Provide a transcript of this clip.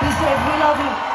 He said, We love you.